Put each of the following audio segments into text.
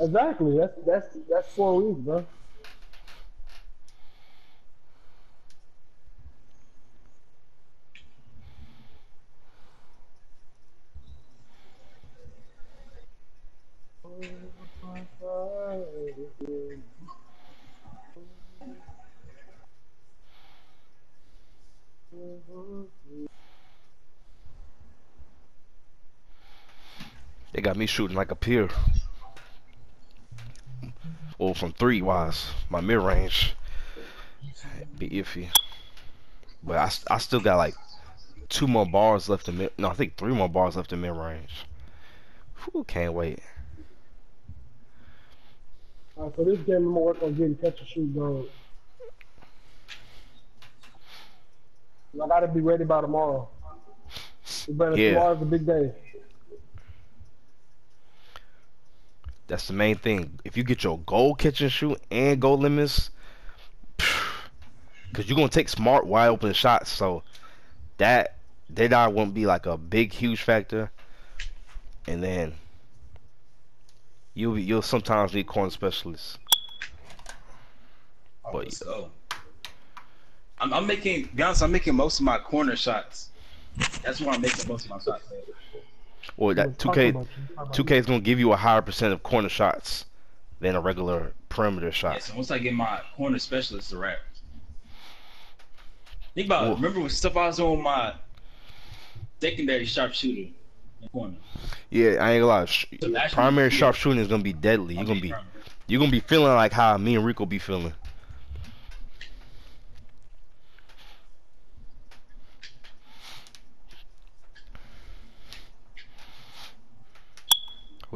Exactly. That's that's that's four weeks, bro. They got me shooting like a peer. Well, from three wise, my mid range be iffy. But I, I still got like two more bars left in mid. No, I think three more bars left in mid range. Whew, can't wait. Alright, so this game I'm gonna work on getting catch and shoot done. I gotta be ready by tomorrow. But Yeah. tomorrow's a big day. That's the main thing. If you get your goal catch and shoot and goal limits, because you're gonna take smart wide open shots, so that that I won't be like a big huge factor. And then you'll be, you'll sometimes need corner specialists. But- let's. I'm, I'm making, be honest, I'm making most of my corner shots. That's where I'm making most of my shots. At. Or that two talking K about you, talking about two K is gonna give you a higher percent of corner shots than a regular perimeter Yeah, shot. so once I get my corner specialist, a wrap. Think about Whoa. it. Remember when stuff I was doing my secondary sharpshooter in corner. Yeah, I ain't gonna lie. Sh- So primary yeah. sharpshooting is gonna be deadly. You're gonna be you're gonna be feeling like how me and Rico be feeling.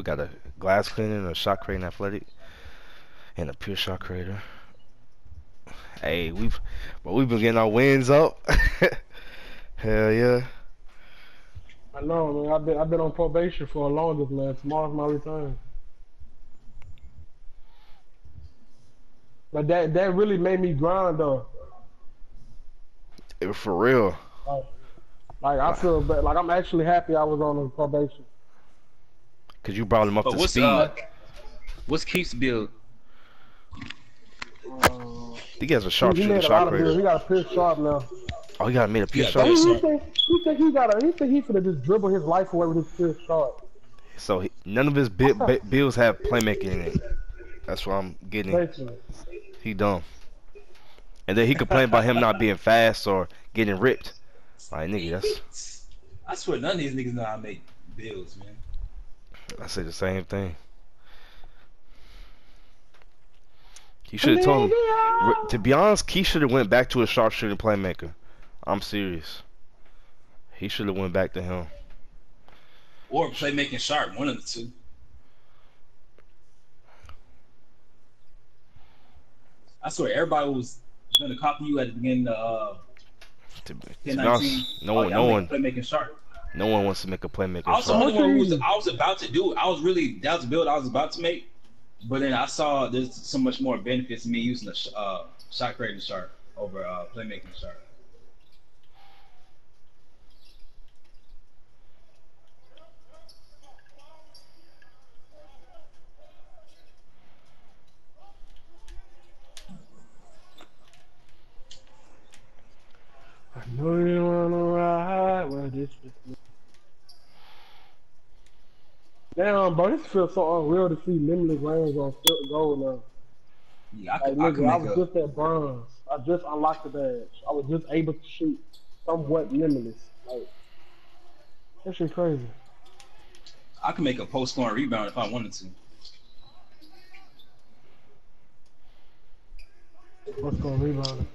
Got a glass cleaning, a shot creating athletic, and a pure shot creator. Hey, we've but we've been getting our wins up. Hell yeah. I know, man. I've been I've been on probation for the longest, man. Tomorrow's my return. But that that really made me grind though. For real. Like I feel bad. Like I'm actually happy I was on probation. Cause you brought him up But to what's speed. uh, what's Keith's build? Uh, he has a he sharpshooting made a shot lot of bills. creator. He got a pitch sharp now. Oh, he got made a pure Yeah, shot. He, Yes, he think he think he got a he think he finna just dribble his life away with his pitch sharp. So he, none of his bi- bi- bills have playmaking in it. That's what I'm getting. He dumb. And then he complained about him not being fast or getting ripped. Like nigga, that's I swear none of these niggas know how to make bills, man. I said the same thing. He should have told him. To be honest, Key should have went back to a sharpshooter playmaker. I'm serious. He should have went back to him. Or playmaking sharp, one of the two. I swear everybody was gonna copy you at the beginning of uh, To, to be honest, no Oh, one, yeah, no I'm one, making playmaking sharp. No one wants to make a playmaker. I was the only one who was I was about to do it. I was really that was the build I was about to make, but then I saw there's so much more benefits to me using the sh- uh, shot creating sharp over uh, playmaking sharp. I know you wanna ride with this. Damn, bro, this feels so unreal to see limitless range on field goal now. Yeah, I Like, could, I nigga, I make was a, just at bronze. I just unlocked the badge. I was just able to shoot somewhat limitless. Like, that shit crazy. I could make a post scoring rebound if I wanted to. What's going rebound?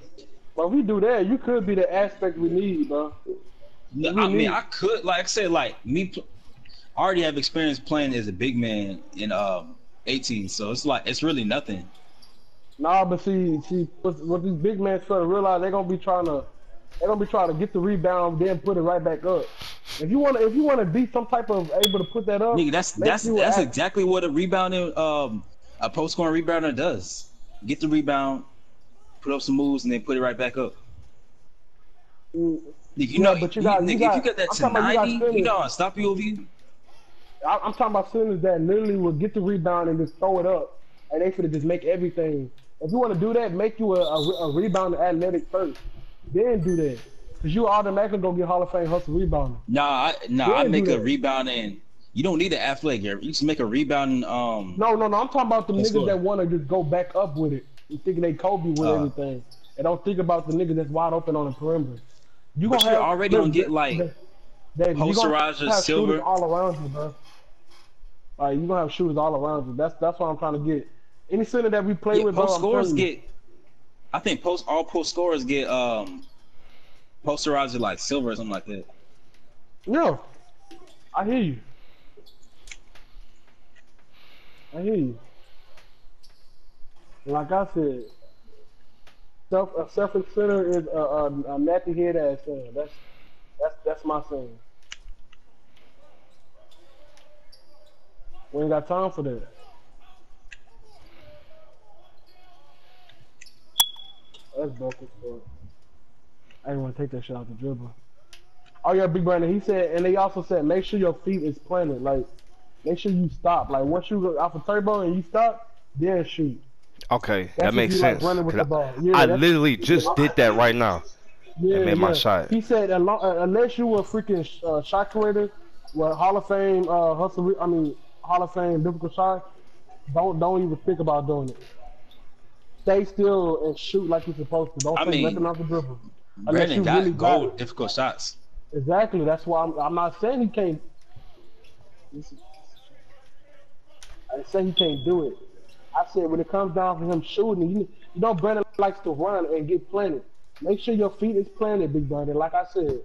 But we do that, you could be the aspect we need, bro. No, We I mean, need- I could, like I said, like me, I already have experience playing as a big man in um 18, so it's like it's really nothing. Nah, but see, see, what, what these big men fail to realize, they're gonna be trying to, they're gonna be trying to get the rebound, then put it right back up. If you wanna, if you wanna be some type of able to put that up, Nigga, that's that's that's act- exactly what a rebounding um a post scoring rebounder does. Get the rebound, put up some moves, and then put it right back up. Mm, Nigga, you Yeah, know, but you you- got- nigga, you if got- you got that to talking about you got 90, you know stop you over you. I, I'm talking about centers that literally will get the rebound and just throw it up, and they finna just make everything. If you want to do that, make you a, a, a rebound athletic first, then do that. Cause you automatically gonna get Hall of Fame hustle rebounding. Nah, I, nah, Yeah, I make a rebounding. You don't need an athletic. You just make a rebounding. Um, No, no, no. I'm talking about the niggas go. that want to just go back up with it, You thinking they Kobe with Uh. everything, and don't think about the niggas that's wide open on the perimeter. You gonna have already gonna get, like, that- that- you gonna Posterizer, have Silver. all around you, bro. Like you gonna have shooters all around you. That's that's what I'm trying to get. Any center that we play yeah, with, post scorers get. I think post all post scorers get um posterizer like silver or something like that. Yeah, I hear you. I hear you. Like I said, self a selfish center is a, a, a nappy head ass center. That's that's that's my saying. We ain't got time for that. That's broken sport. I didn't want to take that shit out the dribble. Oh yeah, Big Brandon. He said, and they also said, make sure your feet is planted. Like, make sure you stop. Like, once you go off a turbo and you stop, then shoot. Okay, That's that makes you like sense. ball. I, Yeah, I literally just did that right now. Yeah, made my shot. He said, unless you were a freaking uh, shot creator, well, Hall of Fame uh, hustle. I mean, Hall of Fame difficult shot. Don't don't even think about doing it. Stay still and shoot like you're supposed to. Don't I take mean, nothing off the dribble. Unless Brandon you got really gold got difficult shots. Exactly. That's why I'm, I'm not saying he can't. I didn't say he can't do it. I said when it comes down to him shooting, you, you know Brandon likes to run and get planted. Make sure your feet is planted, Big Brandon. Like I said,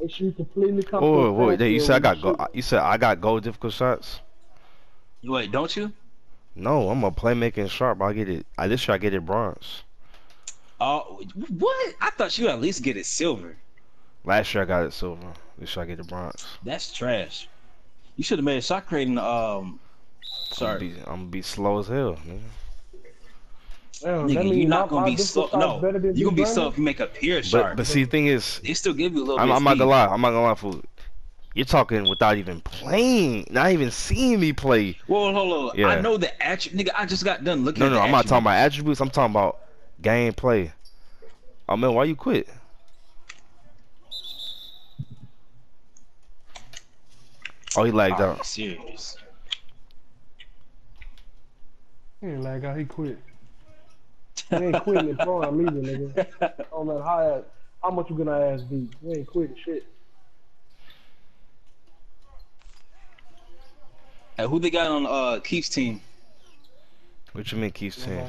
make sure you completely come. to Oh, a wait, you said I got you go. You said I got gold difficult shots. Wait, don't you? No, I'm a playmaking sharp. I get it. I this year I get it bronze. Oh, what? I thought you at least get it silver. Last year I got it silver. This year I get it bronze. That's trash. You should have made a shot creating. Um, I'm sorry, gonna be, I'm gonna be slow as hell, man. Damn, that nigga, you're not gonna be slow. No, better than you're gonna be slow if you make a pure shot. But but see, the thing is, they still give you a little I'm, bit. I'm not gonna lie. I'm not gonna lie, fool. You're talking without even playing, not even seeing me play. Whoa, hold on. Yeah. I know the attribute. Nigga, I just got done looking No, at no, the I'm not talking about attributes. I'm talking about gameplay. Oh man, why you quit? Oh, he lagged Are out. serious? He ain't like how he quit. He ain't quitting in prime either, nigga. I don't know how how much you gonna ass beat. You ain't quitting shit. Hey, who they got on uh Keith's team? What you mean, Keith's team?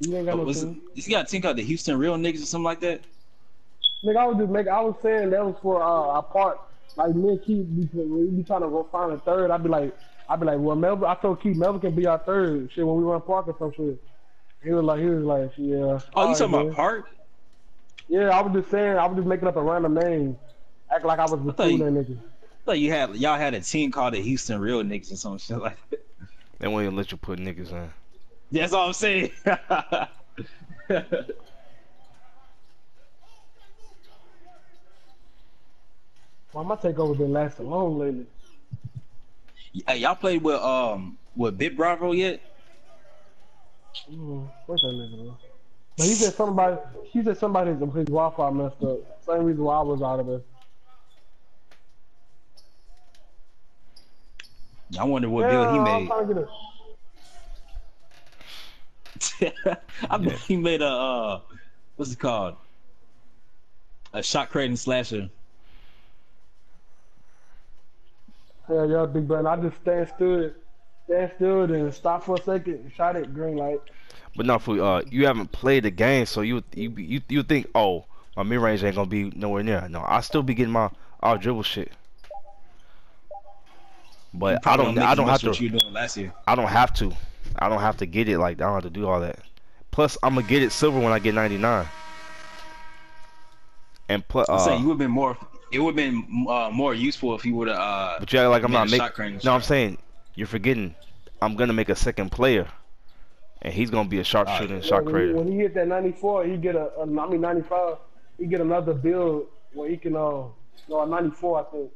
You ain't got no Was it, team. he got a team called the Houston Real Niggas or something like that? Nigga, I was just making. I was saying that was for uh, our part. Like me and Keith, be, when we be trying to go find a third. I'd be like, I'd be like, well, Melvin. I told Keith Melvin can be our third. Shit, when we run park or some shit. He was like, he was like, yeah. Oh, you alright, talking man. about Park? Yeah, I was just saying. I was just making up a random name, act like I was thought you- recruiting that nigga. I thought you had y'all had a team called the Houston Real Niggas or some shit like that. They won't even let you put niggas in. That's all I'm saying. Why my takeover been lasting long lately? hey, y'all played with um with Bit Bravo yet? Mm, where's that nigga? But he said somebody. He said somebody his his Wi-Fi messed up. Same reason why I was out of there. I wonder what Yeah, bill I'm he trying to get a- made. I bet he made a uh what's it called? A shot creating slasher. Yeah, yeah, big brother. I just stand still, stand still, and stop for a second, and shot it green light. But not for uh, you haven't played the game, so you you you you think oh my mid range ain't gonna be nowhere near. No, I still be getting my all dribble shit. But I Probably don't I don't much have what to you doing last year. I don't have to. I don't have to get it like I don't have to do all that. Plus I'm gonna get it silver when I get 99. And plus, I'm saying uh, you would have been more. It would have been uh, more useful if you would have. Uh, but yeah, like I'm made not a making. shot creating No, I'm saying you're forgetting. I'm gonna make a second player, and he's gonna be a sharpshooter and Yeah, shot when, he, creator. when he hit that 94, he get a, a I mean 95, he get another build where he can uh, no 94 I think.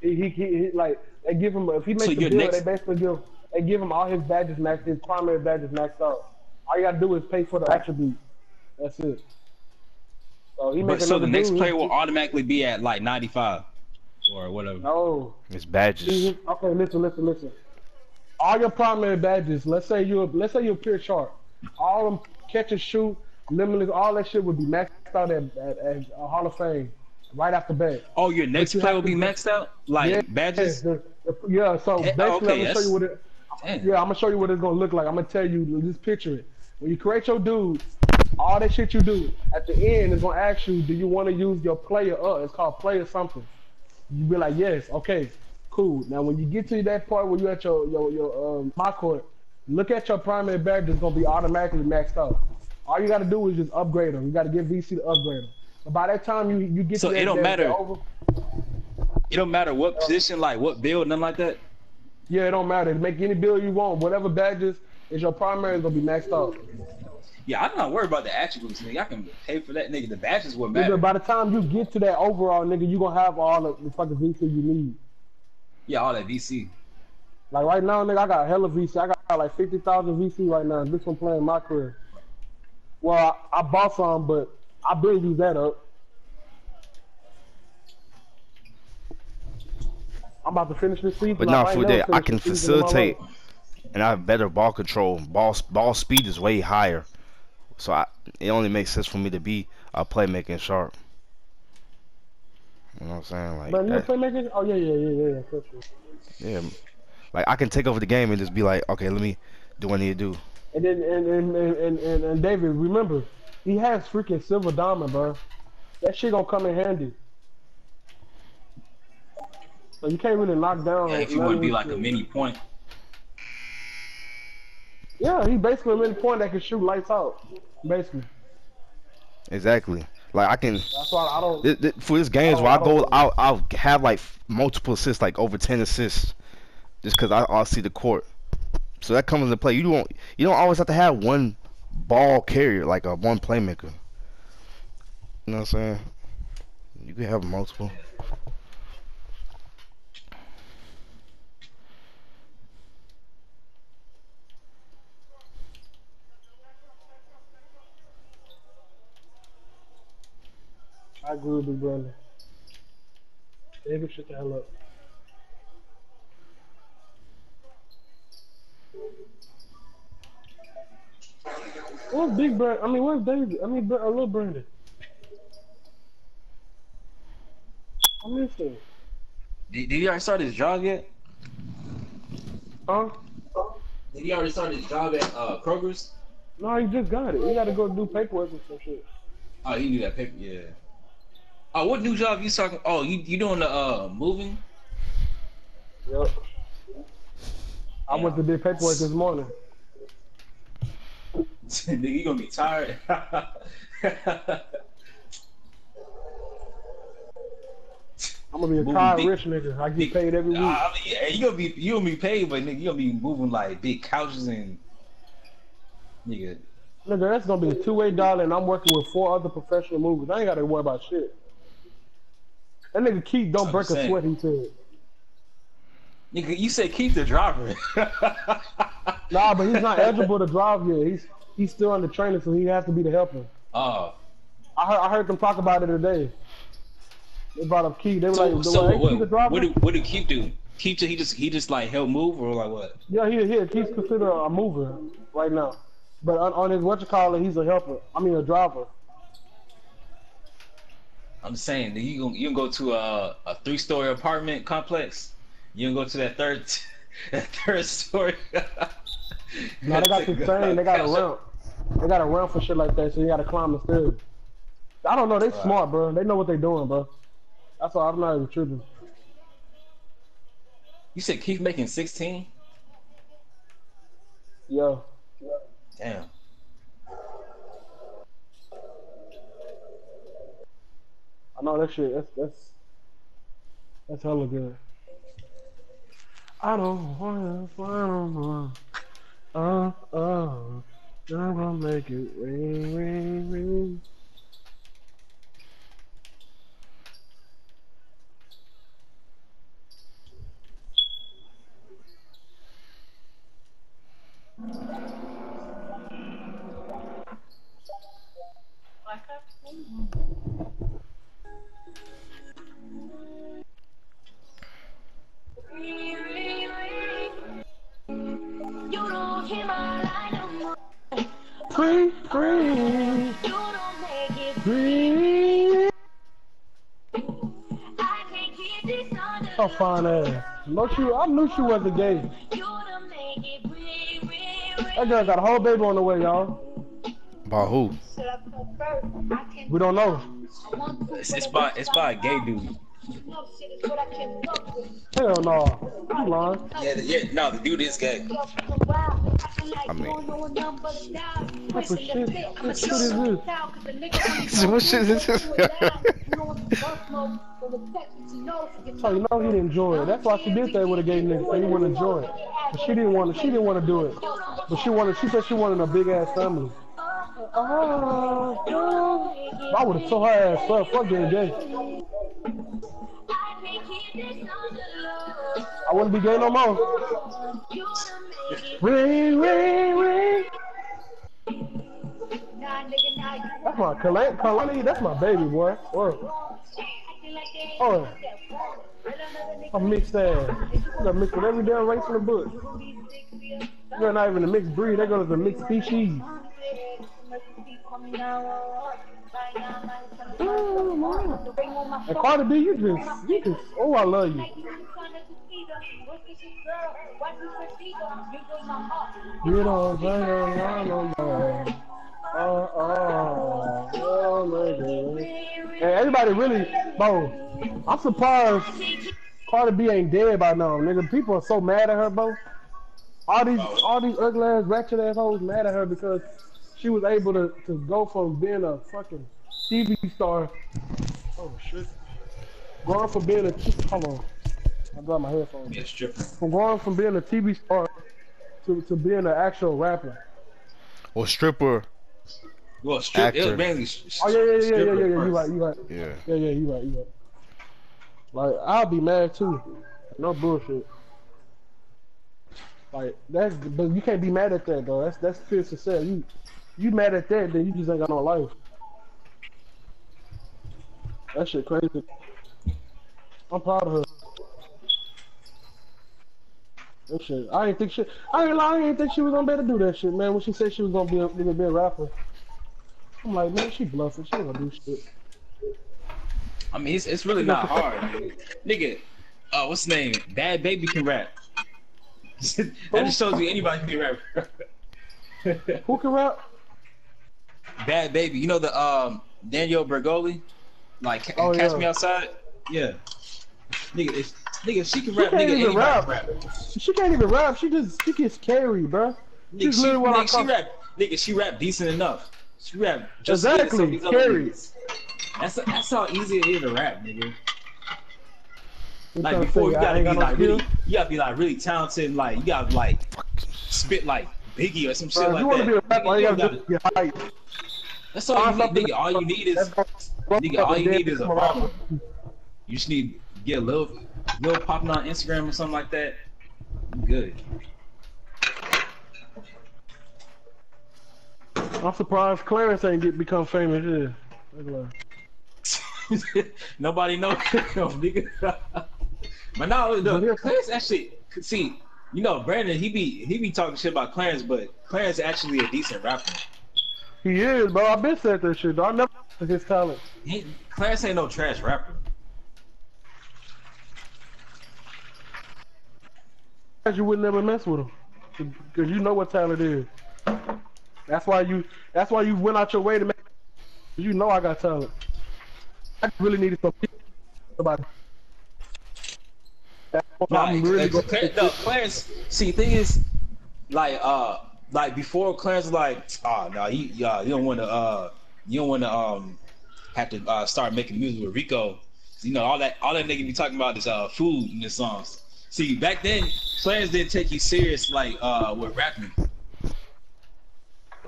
He, he, he, he like they give him if he makes So a deal, next- they basically give they give him all his badges maxed, his primary badges maxed out. All you gotta do is pay for the attribute. That's it. So he But makes so the next dude, player he- will automatically be at like 95 or whatever. No. It's See, badges. Okay, listen, listen, listen. All your primary badges. Let's say you're let's say you're pure sharp. All them catch and shoot, limitless, all that shit would be maxed out at, at, at uh, Hall of Fame right after bat. Oh, your next you player will be maxed out? Like Yeah, badges? the- the- yeah. So Eh, basically, okay, I'm gonna show you what it. Damn. Yeah, I'm gonna show you what it's gonna look like. I'm gonna tell you. Just picture it. When you create your dude, all that shit you do at the end is gonna ask you, do you want to use your player? Uh, it's called player something. You be like, yes, okay, cool. Now when you get to that part where you at your your your um my court, look at your primary badge. It's gonna be automatically maxed out. All you gotta do is just upgrade them. You gotta get VC to upgrade them. By that time you you get So to that, it don't that- matter. that It don't matter what position, like what build, nothing like that. yeah, it don't matter. Make any build you want. Whatever badges is your primary is gonna be maxed out. Yeah, I'm not worried about the attributes, nigga. I can pay for that, nigga. The badges will Nigga, matter. by the time you get to that overall, nigga, you gonna have all the, the fucking VC you need. Yeah, all that VC. Like right now, nigga, I got a hella VC. I got like fifty thousand VC right now. This one playing my career. Well, I, I bought some, but I been use that up. I'm about to finish this season. But not might for that. I can the season in my facilitate, and I have better ball control. Ball ball speed is way higher, so I, it only makes sense for me to be a playmaking sharp. You know what I'm saying? Like But you that- playmaking? Oh yeah, yeah, yeah, yeah, yeah, for sure. yeah, like I can take over the game and just be like, okay, let me do what I need to do. And then and and, and, and, and, and David, remember, he has freaking silver diamond, bro. That shit gonna come in handy. So you can't really knock down. Yeah, if you none want to be this like a mini point. Yeah, he basically a mini point that can shoot lights out. Basically, Exactly. Like I can. that's why I don't. Th- th- for this games where I I go, don't- I'll, I'll have like multiple assists, like over ten assists, just because I'll see the court. So that comes into play. You don't, you don't always have to have one ball carrier, like a one playmaker. You know what I'm saying? You can have multiple. I agree with Big Brother. David, shut the hell up. Where's Big Brandon? I mean, where's David? I mean, Br- uh, little Brandon. I miss him. Did, did he already start his job yet? Huh? Did he already start his job at uh, Kroger's? No, he just got it. He got to go do paperwork and some shit. Oh, he knew that paper. Yeah. Oh, what new job you talking? Oh, you you doing the uh moving? Yep. I went to do paperwork this morning. Nigga, you gonna be tired. I'm gonna be a Moving car rich nigga. I get big- paid every week. I mean, yeah, you gonna be you gonna be paid, but nigga, you gonna be moving like big couches and nigga. Nigga, that's gonna be a two way dollar, and I'm working with four other professional movers. I ain't gotta worry about shit. That nigga Keith don't break a sweat. He said. Nigga, you said keep the driver. Nah, but he's not eligible to drive yet. He's he's still under training, so he has to be the helper. Oh, I heard I heard them talk about it today. They brought up Keith. They were so, like, so "Hey, what, driver?" what, do what do Keep do? Keep he just he just like help move or like what? Yeah, he he he's considered a mover right now, but on, on his what you call it, he's a helper. I mean a driver. I'm saying, that you you gonna go to a, a three story apartment complex? You gonna go to that third that third story? No, they got this thing. They got a ramp. They gotta run for shit like that, so you got to climb the stairs. I don't know. They smart, bro. They know what they're doing, bro. That's why I'm not even tripping. You said Keith making 16? Yeah. Damn. I know that shit. That's that's that's hella good. I don't wanna, I don't wanna. Uh, uh, I'm gonna make it ring, ring, ring. This under fine ass. No, she, I knew she wasn't gay. That girl got a whole baby on the way, y'all. By who? Should I put first? I can't We don't know. I want to It's, it's by it's by a gay dude. No shit I can fuck with. Hell no. You lying. Yeah, the- yeah. No, the dude is gay. I mean- What the shit? What shit is this? What shit is this? So you know he didn't enjoy it. That's why she did that with a gay nigga. So he wouldn't enjoy it. But she didn't want to. She didn't want to do it. But she wanted. She said she wanted a big ass family. Oh. I would have tore her ass up. Fuck being gay. I wouldn't be gay no more. Ring, ring, ring. That's my Kalani. Kalani, that's my baby boy. Or, oh, I'm mixed ass. I got mixed with every damn race in the book. They're not even a mixed breed. They go to be a mixed species. And Cardi B, you just, you just, oh, I love you. You don't bring around more. Uh, uh, oh, oh, oh, baby. And everybody really, bro, I'm surprised Cardi B ain't dead by now, nigga. People are so mad at her, bro. All these, all these ugly ass, ratchet ass hoes mad at her because she was able to, to go from being a fucking TV star. Oh shit. Going from being a, hold on. I dropped my headphones. Yeah, stripper. From going from being a TV star to, to being an actual rapper. Or stripper. Well, strip. It was mainly. sh- Oh yeah, yeah, yeah, yeah, yeah, yeah. You first. right, you right. Yeah. Yeah, yeah, you right, you right. Like I'll be mad too. No bullshit. Like that's, but you can't be mad at that though. That's that's fierce to say. You you mad at that, then you just ain't got no life. That shit crazy. I'm proud of her. That shit. I didn't think she. I ain't lie. I didn't think she was gonna be able to do that shit, man. When she said she was gonna be a, gonna be a rapper, I'm like, man, she bluffing. She ain't gonna do shit. I mean, it's, it's really not hard, nigga. nigga uh, what's his name? Bhad Bhabie can rap. that just shows you anybody can rap. Who can rap? Bhad Bhabie, you know the um Danielle Bregoli, like Oh, Catch yeah. Me Outside. Yeah, nigga, nigga, she can rap. She can't Nigga, even rap. She can't even rap. She just she gets carried, bro. Nigga, She's she, literally what I call- she rap. Nigga, she rap decent enough. She rap just as good as some of Exactly, carried. That's that's how easy it is to rap, nigga. Like before, you gotta be got like really, you gotta be like really talented. Like you gotta like spit like Biggie or some shit Bro, like you want that. be a rapper, all you gotta you do is get hype. That's all you need, nigga. All you need is nigga. All you need is a rapper. You just need to get a little, little popping on Instagram or something like that. You Good. I'm surprised Clarence ain't get become famous. Yeah. Nobody knows, no, nigga. but no, no, Clarence actually. See, you know, Brandon, he be he be talking shit about Clarence, but Clarence actually a decent rapper. He is, bro. I've been said that shit. Though. I never his talent. He, Clarence ain't no trash rapper. You would never mess with him because you know what talent is. That's why you. That's why you went out your way to make. You know I got talent. I really needed some. Somebody. That's what I'm really gonna- no, Clarence. See, thing is, like, uh, like before Clarence like, oh no, you, uh, you don't want to, uh, you don't want to, um, have to uh, start making music with Rico. You know, all that, all that nigga be talking about is uh, food in the songs. See, back then, players didn't take you serious like uh with rapping.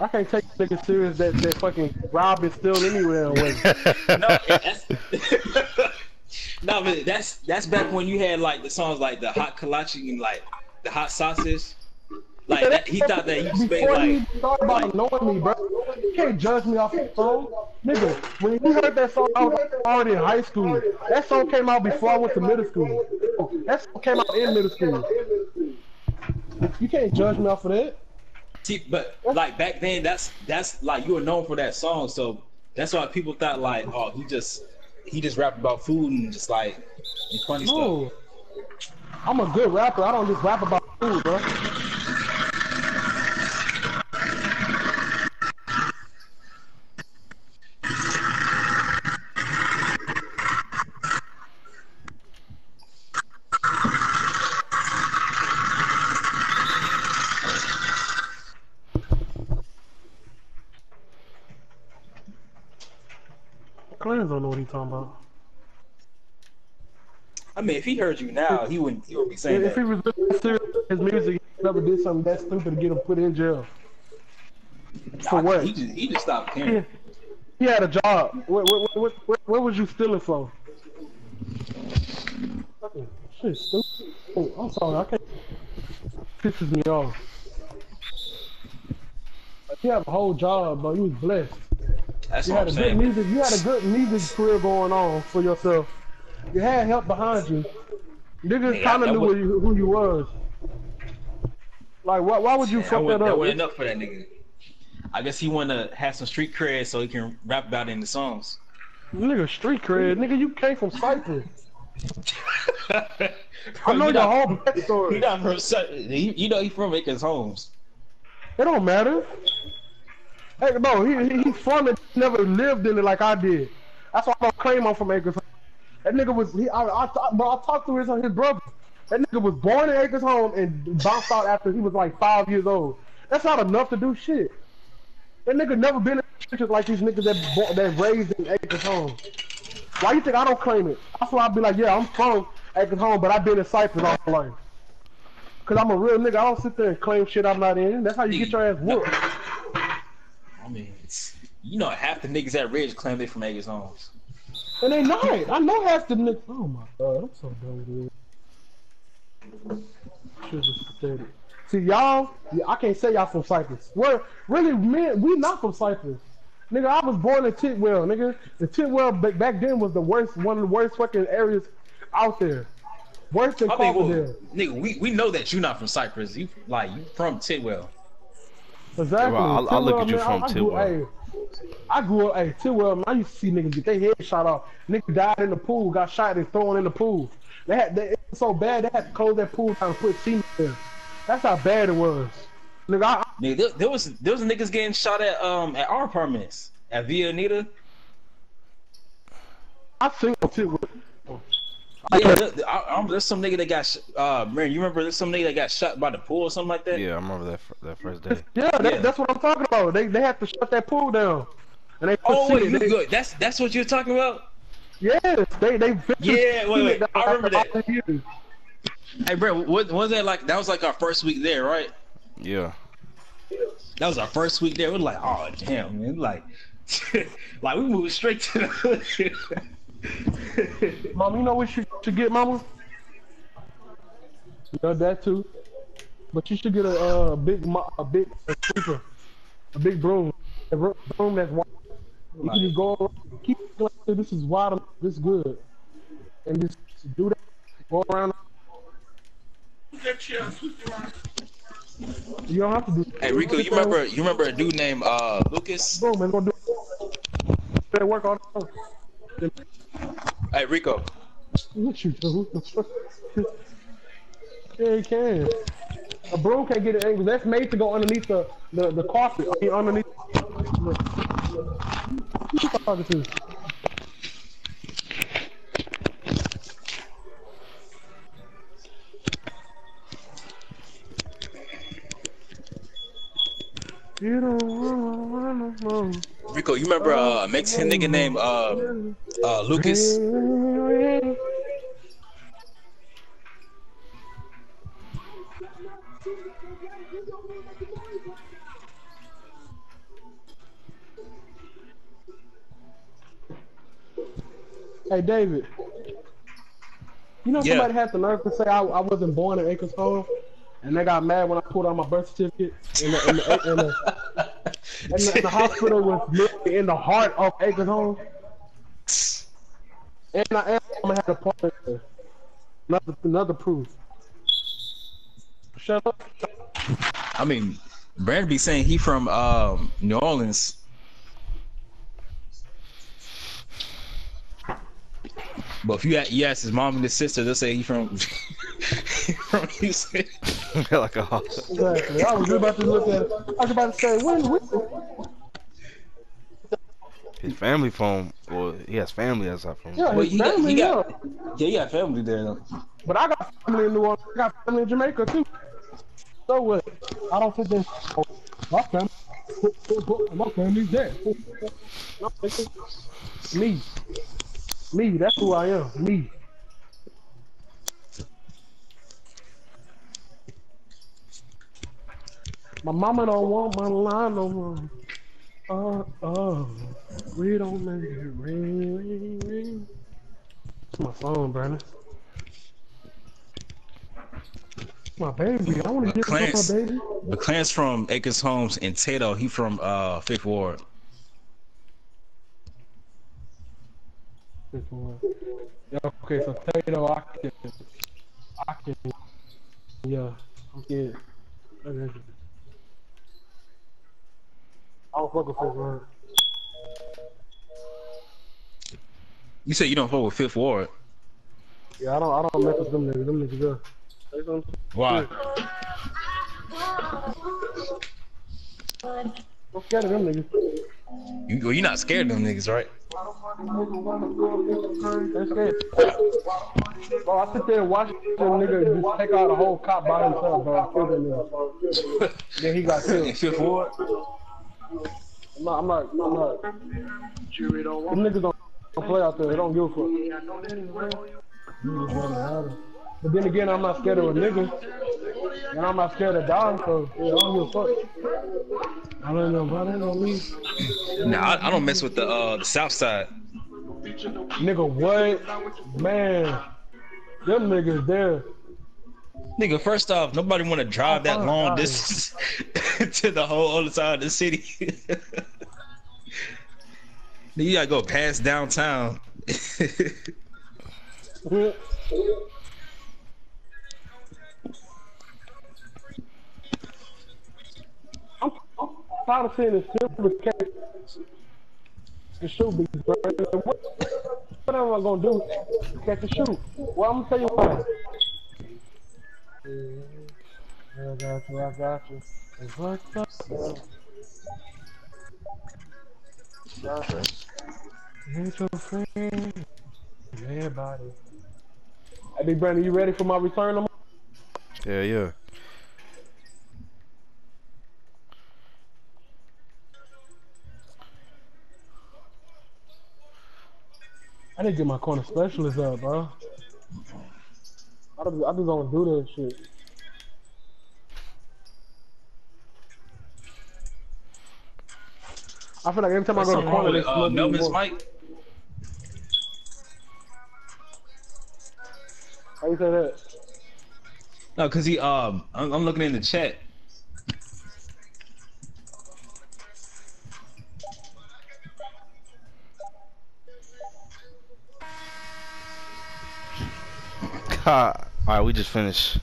I can't take niggas serious that that fucking rob and steal anywhere away. no, that's no, but that's that's back when you had like the songs like the hot kolache and like the hot sausage. Like that, he thought that he was being Before he like, about like- knowing me, bro. You can't judge me off the song. Nigga, when you heard that song, I was already in high school. That song came out before I went to middle school. That song came out in middle school. You can't judge me off of that. See, but like back then, that's that's like you were known for that song, so that's why people thought like, oh, he just he just rapped about food and just like and funny stuff. I'm a good rapper. I don't just rap about food, bro. Clarence don't know what he's talking about. I mean, if he heard you now, he wouldn't he would be saying If he was serious his music, he never did something that stupid to get him put in jail. For I- what? He just he just stopped He, caring. he had a job. What, what, what, what, what was you stealing for? Fucking Shit, stupid. Oh, I'm sorry, I can't. Pisses me off. He have a whole job, but He was blessed. That's You what had I'm a good music. You had a good music career going on for yourself. You had help behind you. Niggas kind of knew would- who you, who you was. Like, why, why would you fuck that that up? wasn't enough for that nigga. I guess he wanted to have some street cred so he can rap about it in the songs. Nigga, street cred. Nigga, you came from Cypress. I know you your whole backstory. not from you know he from Acres Homes. It don't matter. Hey, bro, he, he he's from it. Never lived in it like I did. That's why I don't claim I'm from Acres. That nigga was he. I, I, bro, I talked to his his brother. That nigga was born in Acres Home and bounced out after he was like five years old. That's not enough to do shit. That nigga never been in the trenches like these niggas that that raised in Acres Home. Why you think I don't claim it? That's why I be like, yeah, I'm from Acres Home, but I've been in Cypress all my life. Cause I'm a real nigga. I don't sit there and claim shit I'm not in. That's how you get your ass whooped. Mean, you know, half the niggas at Ridge claim they from Homes. And they not. I know half the niggas. Oh my god, I'm so done with it. Shit is pathetic. See y'all, yeah, I can't say y'all from Cypress. We're really man, we not from Cypress. Nigga, I was born in Tidwell, nigga. The Tidwell back, back then was the worst, one of the worst fucking areas out there. Worse than I mean, well, nigga, we, we know that you're not from Cypress. You like you from Tidwell. Exactly. Well, I- I look at you man, from I, I grew, Tidwell. hey, I grew up, hey, Tidwell, man, I used to see niggas get their head shot off. Niggas died in the pool, got shot and thrown in the pool. They had, they, it was so bad, they had to close that pool down and put cement there. That's how bad it was. Nigga, I, Nigga, there, there was there was niggas getting shot at um at our apartments at Via Anita. I, I seen Tidwell. Yeah, there, there- I, I, there's some nigga that got uh man, you remember there's some nigga that got shot by the pool or something like that. Yeah, I remember that fir- that first day. Yeah, that, Yeah. that's what I'm talking about. They, they had to shut that pool down. And they Oh wait, you they- good? That's that's what you're talking about. Yes, they, they fixed Yeah, wait, wait, I remember that. years. Hey, bro, what was that like? That was like our first week there, right? Yeah. That was our first week there. We're like, oh damn, man, like, like we moved straight to the hood. Mom, you know what you should get, mama? You know that too. But you should get a uh, big, a big sweeper, a big broom, a broom that's wide. You can just go around, keep like this is wide, this good, and just do that. Go around. You don't have to do. hey, Rico, you remember you remember a dude named uh Lucas? Boom, man, gonna do that work time. Hey, Rico, What you do? yeah, he can. A broom can't get an angle. That's made to go underneath the the, the carpet. I mean, underneath. Who you talking to? You don't wanna know. Rico, you remember uh, a Mexican nigga named uh uh Lucas? Hey David, you know Yeah. somebody had the nerve to say I, I wasn't born in Acres Home. and they got mad when I pulled out my birth certificate, and the, and the, and the, and the, the hospital was literally in the heart of Acres. And I am gonna have the part another another proof. Shut up. I mean, Brandon be saying he from um, New Orleans. But if you, a- you ask his mom and his sister, they'll say he from he from Houston. like a hawk. Exactly. I was just about to look at it. I was about to say when, when His family from, well, he has family that's not from. yeah, Well, his he got, family, he yeah. got, yeah, he got family there. Though. But I got family in New Orleans. I got family in Jamaica too. So what? I don't sit there. Oh, my family. My family's dead. Me. Me. That's who I am. Me. My mama don't want my line no more. Uh oh, we don't make it ring, ring, ring. It's my phone, Brandon. My baby, I want to get Clarence. my baby. But Clarence from Acres Homes and Tato, he from uh, Fifth Ward. This one. Yeah, okay, so Tato, I can, I can, yeah, I'm good. Okay. I don't fuck with Fifth Ward. You said you don't fuck with Fifth Ward. Yeah, I don't, I don't mess with them niggas. Them niggas. Say. Why? I'm scared of them niggas. You, well, you're not scared of them niggas, right? Bro, I sit there and watch them nigga just take out a whole cop by himself, bro. and Kill that nigga. then he got killed. Fifth Ward? I'm not, I'm not, I'm not. Them niggas don't, don't play out there. They don't give a fuck. You just wanna have it. But then again, I'm not scared of a nigga. And I'm not scared of dying, so yeah, I don't give a fuck. I don't know, bro. They know me. Nah, I, I don't mess with the uh, the South Side. Nigga, what? Man. Them niggas there. Nigga, first off, nobody want to drive that Oh, long God. distance to the whole other side of the city. Nigga, you gotta go past downtown. I'm, I'm tired of seeing the silver case. The shoe be What, what am I gonna do? Catch the shoe. Well, I'm gonna tell you why. Your friend. Everybody. Hey, Big Brandon, you ready for my return? tomorrow? Yeah, yeah. I didn't get my corner specialist up, bro. I just, I just don't do that shit. I feel like every time I go to Something the wrong corner, they uh, Melvin's more. mic? How you say that? No, cause he um, I'm, I'm looking in the chat. All right, we just finished.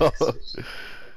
Bitch. Shut the fuck up. Fire.